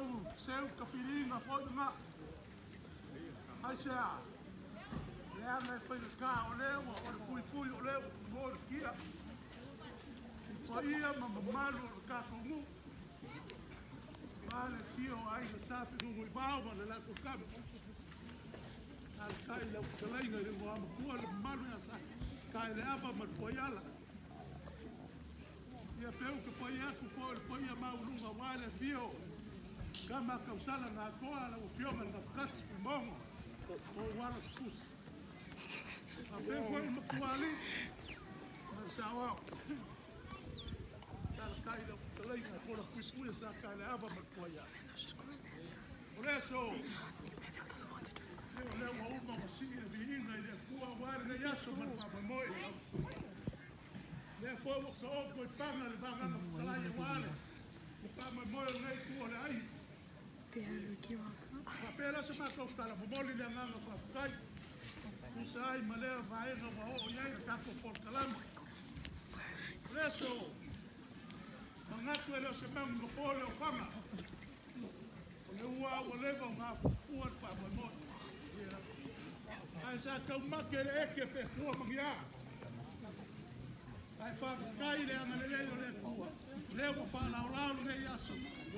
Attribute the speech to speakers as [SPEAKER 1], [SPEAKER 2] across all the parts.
[SPEAKER 1] seu, seu capirinho, pode lá. Aí você é. É, mas foi o carro, olhou, olha, fui, fui, olhou, vou o ó. Aí, mamãe, o carro comum. Olha aqui, ó, aí, o safi, o ruibal, olha lá, o carro. Aí, cai, leu, o telém, ele voa, o cu, olha, mamãe, o safi. Cai, leva, mas foi ela. E até o que foi, é, que foi, foi, a mão, não, olha, viu, olha. كما كوصل نعطوها لو في يوم نفخس مون وورا الكوس عطيه فوق المقوالي. ما نساواو القاعده طلعنا نقول كويس كويس. ساكا على أبا مكويا ولسو لو هو ما وصيه بينا إلى كوا وارنا ياسو من بابا موي. لو هو كوكو يبانا لبانا نطلع يوانا وقام موي نايكو ولا اي
[SPEAKER 2] Apera quiero acá.
[SPEAKER 1] Pero se matou para boli de mano para acá. Não sai, maneira vai, não vai, tá olha, está o porta lá. Preso! Não é que ele se pega no polo, fama. Olha o ar, olha o ar, o para o mundo. Mas a tão maquere é que pessoa magia. Aí para cair, ele é o lei, ele é o Levo para lá, lá, ele é assim.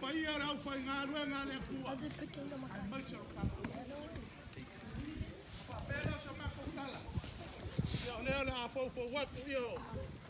[SPEAKER 1] pai era o pai na rua na lecua. Mas é
[SPEAKER 2] pequeno uma
[SPEAKER 1] casa. Mas é o Papel é só uma cortada. Eu não era a pouco, what you?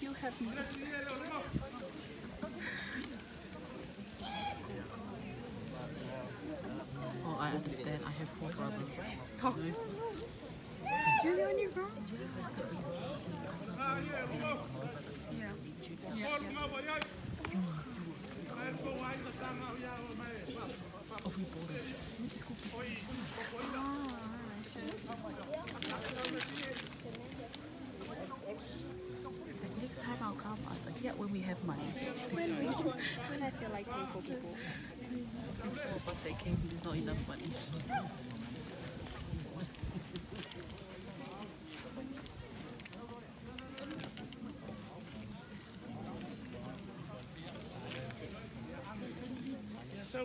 [SPEAKER 2] You have me.
[SPEAKER 3] Oh, I understand. I have four brothers. Oh. Yeah, when we have money.
[SPEAKER 1] When, we, when I feel like paying for
[SPEAKER 2] people.
[SPEAKER 1] These four
[SPEAKER 3] of us, they came, there's not enough money.
[SPEAKER 1] Ya sau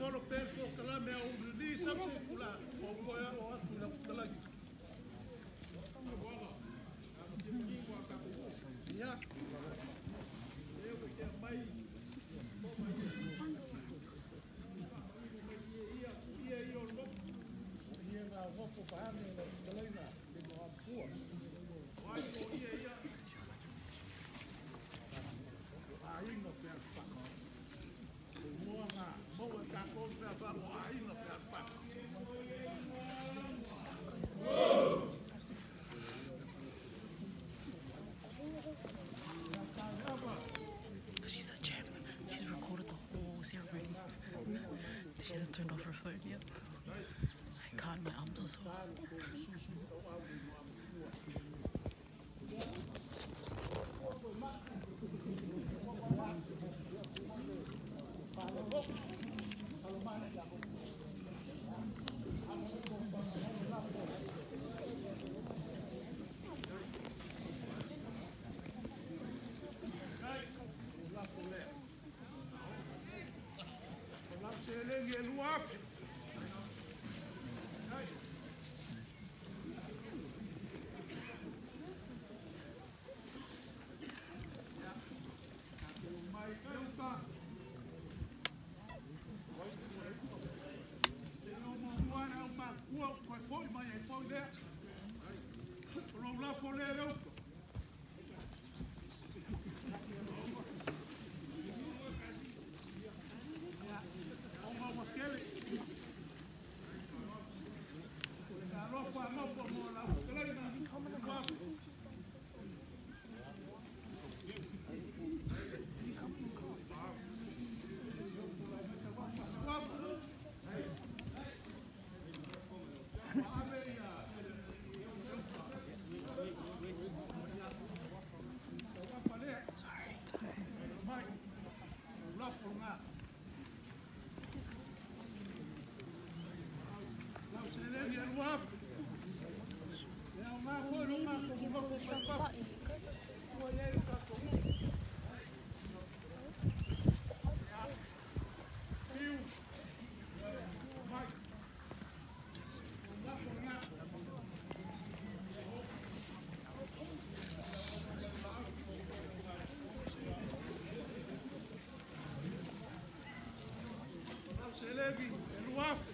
[SPEAKER 1] solo per portare a me a
[SPEAKER 3] She hasn't turned off her phone yet. I can't, my arms are so.
[SPEAKER 1] Levy, and Waffle.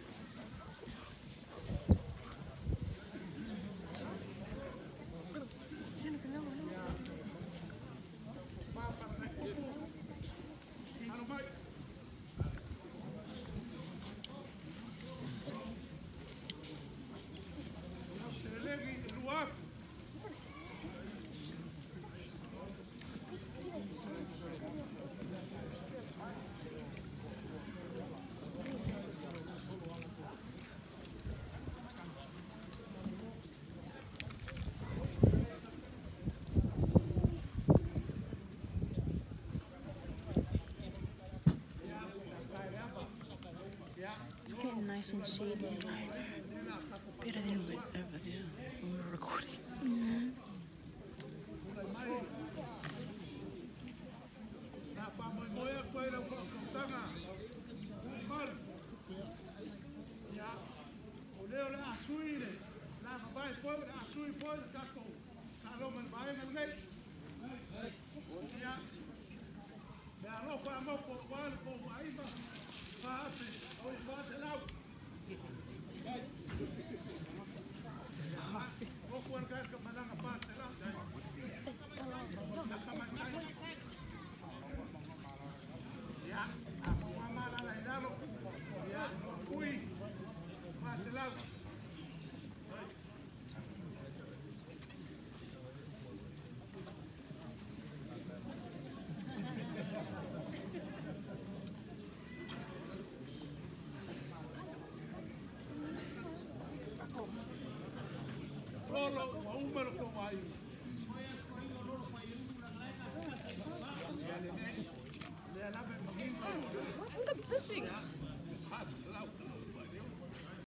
[SPEAKER 1] nice and. Better than we
[SPEAKER 3] ever do. when we recording.
[SPEAKER 2] Mm -hmm.
[SPEAKER 1] Yeah.